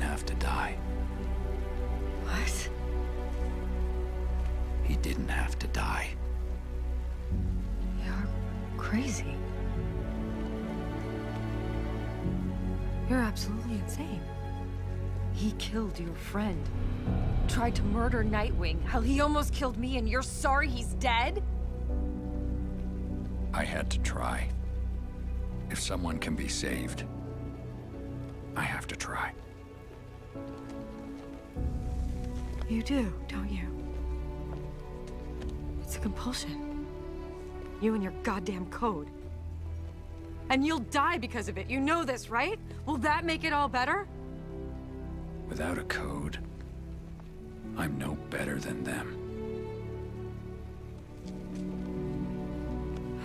have to die. What? He didn't have to die. You're crazy. You're absolutely insane. He killed your friend. Tried to murder Nightwing. How he almost killed me, and you're sorry he's dead? I had to try. If someone can be saved, I have to try. You do, don't you? It's a compulsion. You and your goddamn code. And you'll die because of it. You know this, right? Will that make it all better? Without a code, I'm no better than them.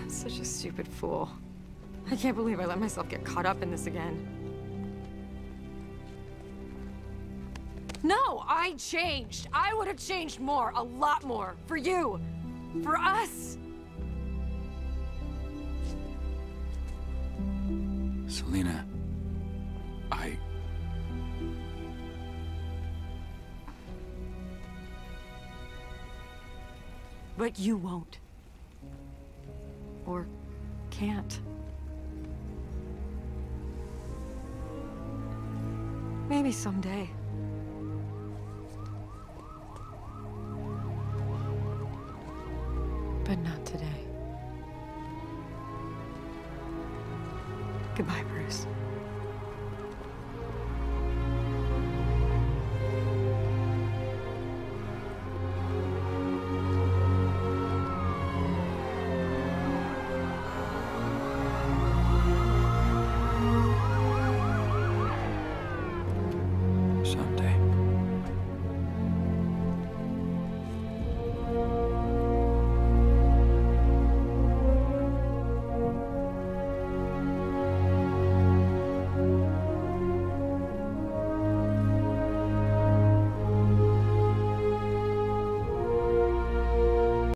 I'm such a stupid fool. I can't believe I let myself get caught up in this again. No, I changed. I would have changed more, a lot more. For you. For us. Selina, I... But you won't. Or can't. Maybe someday. But not today. Goodbye, Bruce.